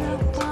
trouble.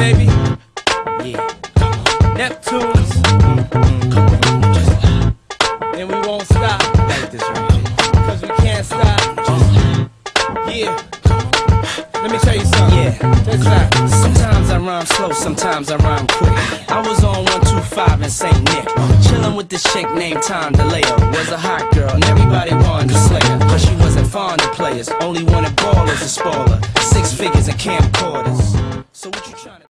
baby. Yeah. Come on. Neptunes. Come on. Just. And we won't stop. Like this right. Cause we can't stop. Just yeah. Let me tell you something. Yeah. That's right. Sometimes I rhyme slow, sometimes I rhyme quick. I was on 125 in St. Nick. Chilling with this chick named Tom DeLeo. Was a hot girl, and everybody wanted to slay her. But she wasn't fond of players, only wanted ballers and spoiler. Six figures and camcorders. So what you trying to